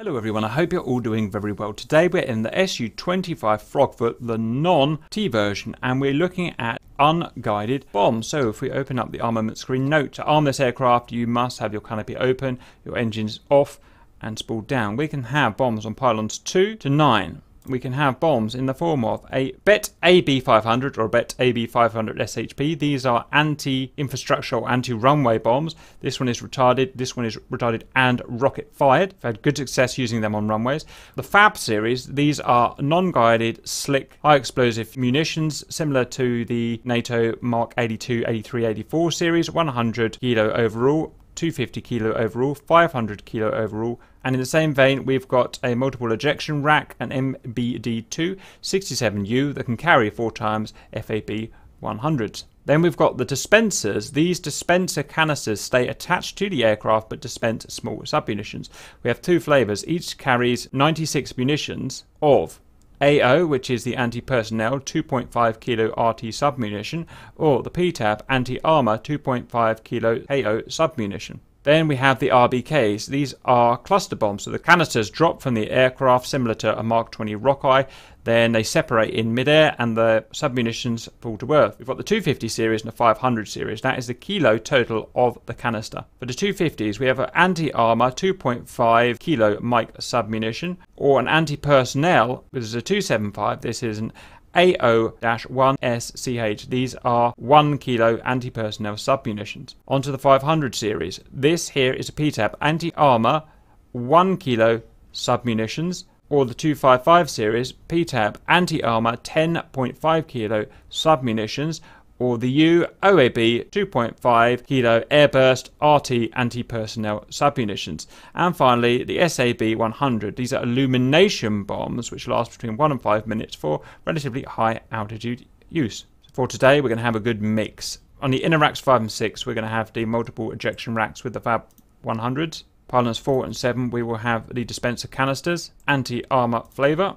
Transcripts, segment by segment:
Hello everyone, I hope you're all doing very well. Today we're in the Su-25 Frogfoot, the non-T version, and we're looking at unguided bombs. So if we open up the armament screen, note to arm this aircraft you must have your canopy open, your engines off and spool down. We can have bombs on pylons 2 to 9 we can have bombs in the form of a BET AB500 or BET AB500 SHP. These are anti-infrastructure or anti-runway bombs. This one is retarded, this one is retarded and rocket fired. I've had good success using them on runways. The FAB series, these are non-guided, slick, high explosive munitions similar to the NATO Mark 82, 83, 84 series, 100 kilo overall 250 kilo overall, 500 kilo overall, and in the same vein, we've got a multiple ejection rack, an MBD2 67U that can carry four times FAB 100s. Then we've got the dispensers. These dispenser canisters stay attached to the aircraft but dispense small submunitions. We have two flavors. Each carries 96 munitions of AO, which is the anti-personnel 2.5 kilo RT submunition, or the PTAB anti-armor 2.5 kilo AO submunition. Then we have the RBKs. These are cluster bombs. So the canisters drop from the aircraft similar to a Mark 20 Rockeye. Then they separate in midair and the submunitions fall to earth. We've got the 250 series and the 500 series. That is the kilo total of the canister. For the 250s, we have an anti-armor 2.5 kilo mic submunition or an anti-personnel. This is a 275. This is an AO-1SCH. These are 1 kilo anti-personnel submunitions. Onto the 500 series. This here is a PTAB anti-armor 1 kilo submunitions or the 255 series PTAB anti-armor 10.5 kilo submunitions or the U OAB 2.5 kilo airburst RT anti-personnel submunitions. And finally, the SAB 100. These are illumination bombs which last between 1 and 5 minutes for relatively high altitude use. For today, we're going to have a good mix. On the inner racks 5 and 6, we're going to have the multiple ejection racks with the FAB 100s. Pylons 4 and 7, we will have the dispenser canisters, anti-armor flavor,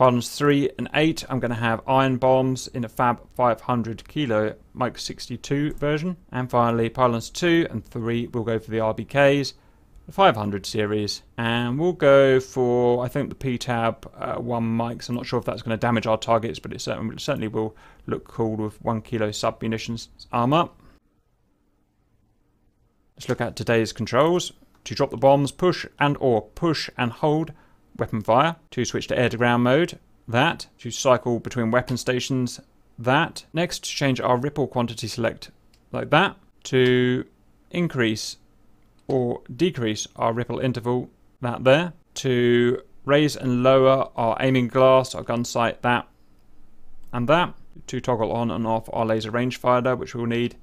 Pylons 3 and 8, I'm going to have iron bombs in a Fab 500 kilo Mike 62 version. And finally, pylons 2 and 3 will go for the RBKs, the 500 series. And we'll go for, I think, the PTAB uh, 1 mics. I'm not sure if that's going to damage our targets, but it certainly, it certainly will look cool with 1 kilo sub munitions armor. Let's look at today's controls. To drop the bombs, push and or push and hold weapon fire, to switch to air to ground mode, that, to cycle between weapon stations, that. Next, change our ripple quantity select like that, to increase or decrease our ripple interval, that there, to raise and lower our aiming glass, our gun sight, that, and that, to toggle on and off our laser rangefinder, which we'll need,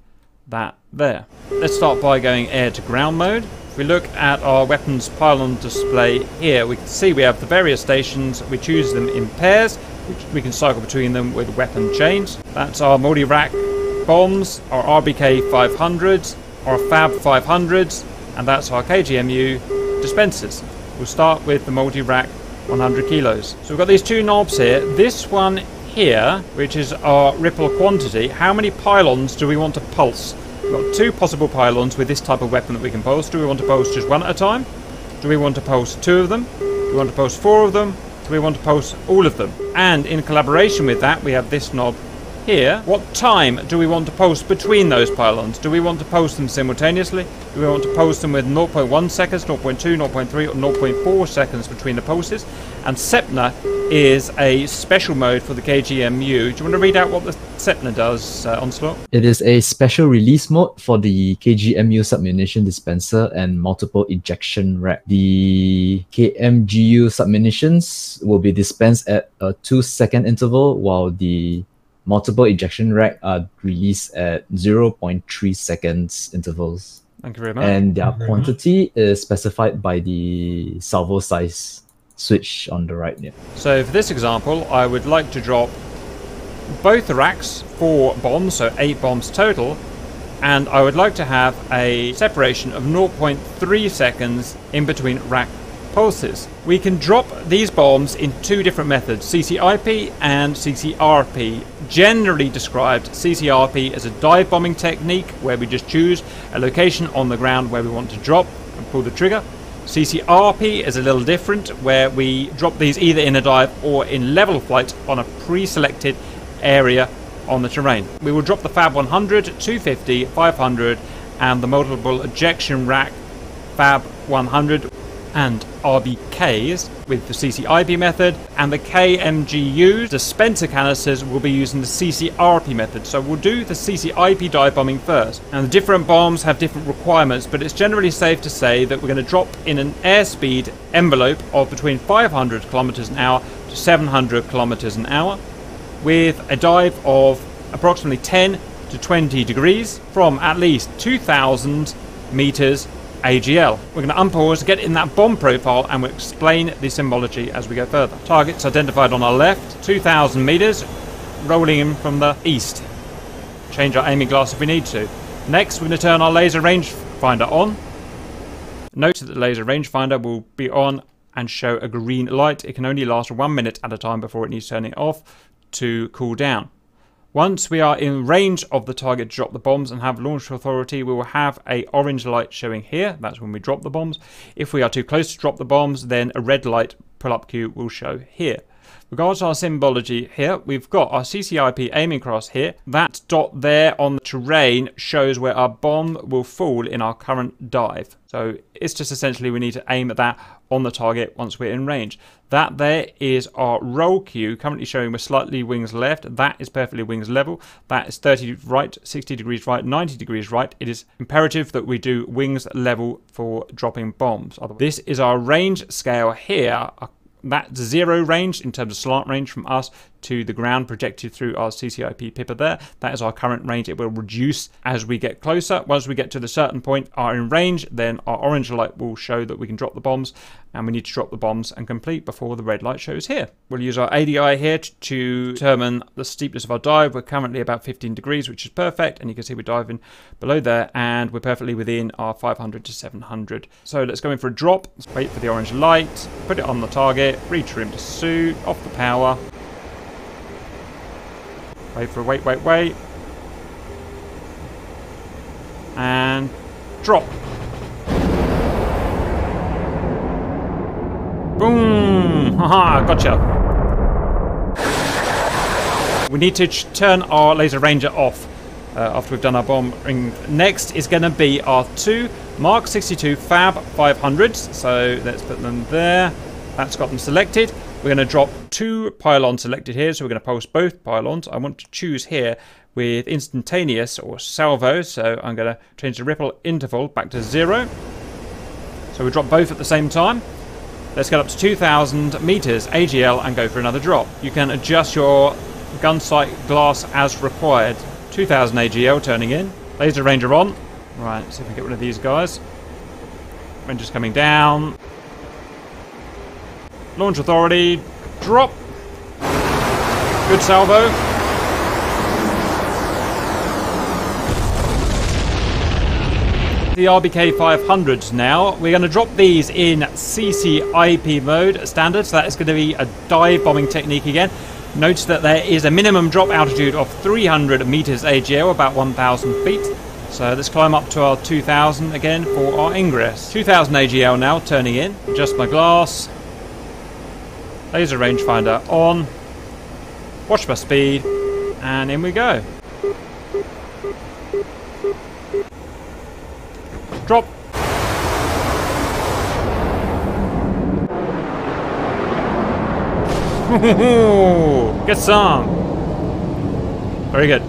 that there. Let's start by going air to ground mode. If we look at our weapons pylon display here, we can see we have the various stations. We choose them in pairs, which we can cycle between them with weapon chains. That's our multi-rack bombs, our RBK 500s, our FAB 500s, and that's our KGMU dispensers. We'll start with the multi-rack 100 kilos. So we've got these two knobs here. This one here, which is our ripple quantity, how many pylons do we want to pulse? We've got two possible pylons with this type of weapon that we can pulse. Do we want to pulse just one at a time? Do we want to pulse two of them? Do we want to pulse four of them? Do we want to pulse all of them? And in collaboration with that, we have this knob here. What time do we want to post between those pylons? Do we want to post them simultaneously? Do we want to post them with 0.1 seconds, 0.2, 0.3 or 0.4 seconds between the pulses? And SEPNA is a special mode for the KGMU. Do you want to read out what the SEPNA does, uh, Onslaught? It is a special release mode for the KGMU submunition dispenser and multiple ejection rack. The KMGU submunitions will be dispensed at a two second interval while the multiple ejection rack are released at 0.3 seconds intervals. Thank you very much. And their quantity is specified by the salvo size switch on the right. Yeah. So for this example, I would like to drop both racks, four bombs, so eight bombs total, and I would like to have a separation of 0.3 seconds in between rack pulses. We can drop these bombs in two different methods, CCIP and CCRP. Generally described, CCRP as a dive bombing technique where we just choose a location on the ground where we want to drop and pull the trigger. CCRP is a little different, where we drop these either in a dive or in level flight on a pre-selected area on the terrain. We will drop the Fab 100, 250, 500 and the multiple ejection rack Fab 100 and RBKs with the CCIP method, and the KMGU dispenser canisters will be using the CCRP method. So we'll do the CCIP dive bombing first. And the different bombs have different requirements, but it's generally safe to say that we're going to drop in an airspeed envelope of between 500 kilometers an hour to 700 kilometers an hour, with a dive of approximately 10 to 20 degrees from at least 2,000 meters AGL. We're going to unpause, get in that bomb profile, and we'll explain the symbology as we go further. Targets identified on our left, 2,000 meters, rolling in from the east. Change our aiming glass if we need to. Next, we're going to turn our laser rangefinder on. Note that the laser rangefinder will be on and show a green light. It can only last one minute at a time before it needs turning off to cool down. Once we are in range of the target to drop the bombs and have launch authority, we will have a orange light showing here. That's when we drop the bombs. If we are too close to drop the bombs, then a red light pull-up cue will show here. Regards our symbology here, we've got our CCIP aiming cross here. That dot there on the terrain shows where our bomb will fall in our current dive. So it's just essentially we need to aim at that on the target once we're in range. That there is our roll cue, currently showing we're slightly wings left. That is perfectly wings level. That is 30 right, 60 degrees right, 90 degrees right. It is imperative that we do wings level for dropping bombs. This is our range scale here, that zero range in terms of slant range from us to the ground projected through our CCIP pipper there. That is our current range. It will reduce as we get closer. Once we get to the certain point are in range, then our orange light will show that we can drop the bombs and we need to drop the bombs and complete before the red light shows here. We'll use our ADI here to determine the steepness of our dive. We're currently about 15 degrees, which is perfect. And you can see we're diving below there and we're perfectly within our 500 to 700. So let's go in for a drop. Let's wait for the orange light, put it on the target, retrim to suit, off the power. Wait for a wait, wait, wait. And drop. Boom! Haha, gotcha. We need to turn our laser ranger off uh, after we've done our bomb. ring. Next is going to be our two Mark 62 Fab 500s. So let's put them there. That's got them selected. We're going to drop two pylons selected here, so we're going to pulse both pylons. I want to choose here with instantaneous or salvo, so I'm going to change the ripple interval back to zero. So we drop both at the same time. Let's get up to 2,000 meters AGL and go for another drop. You can adjust your gun sight glass as required. 2,000 AGL turning in. Laser ranger on. Right, see if we get rid of these guys. Ranger's coming down. Launch authority. Drop. Good salvo. The RBK 500s now. We're going to drop these in CCIP mode standard. So that is going to be a dive bombing technique again. Notice that there is a minimum drop altitude of 300 meters AGL, about 1,000 feet. So let's climb up to our 2000 again for our ingress. 2000 AGL now, turning in. Adjust my glass. Laser rangefinder on. Watch my speed. And in we go. Drop. Get some. Very good.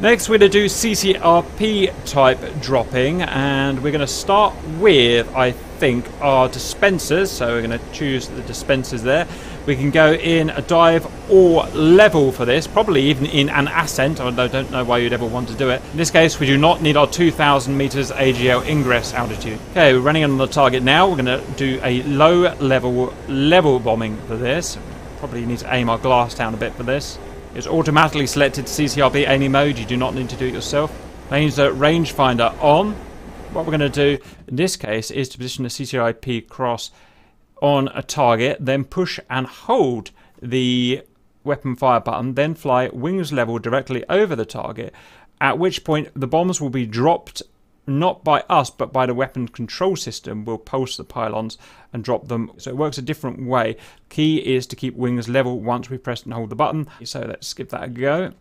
Next, we're going to do CCRP type dropping, and we're going to start with, I think, are dispensers. So we're going to choose the dispensers there. We can go in a dive or level for this, probably even in an ascent. I don't know why you'd ever want to do it. In this case, we do not need our 2,000 meters AGL ingress altitude. Okay, we're running on the target now. We're going to do a low level level bombing for this. Probably need to aim our glass down a bit for this. It's automatically selected CCRP aiming mode. You do not need to do it yourself. Laser rangefinder on. What we're going to do in this case is to position the CCRP cross on a target, then push and hold the weapon fire button, then fly wings level directly over the target, at which point the bombs will be dropped not by us, but by the weapon control system, we'll pulse the pylons and drop them. So it works a different way. Key is to keep wings level once we press and hold the button. So let's give that a go.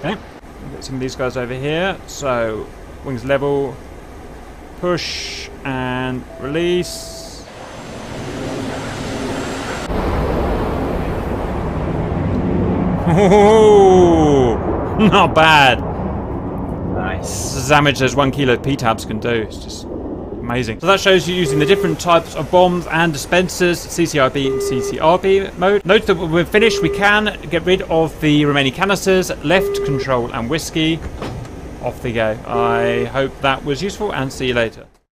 Okay, get some of these guys over here. So wings level, push and release. Oh, not bad. Nice. This is damage those one kilo PTABs can do. It's just amazing. So that shows you using the different types of bombs and dispensers, CCRB and CCRP mode. Note that when we're finished, we can get rid of the remaining canisters, left control and whiskey. Off they go. I hope that was useful and see you later.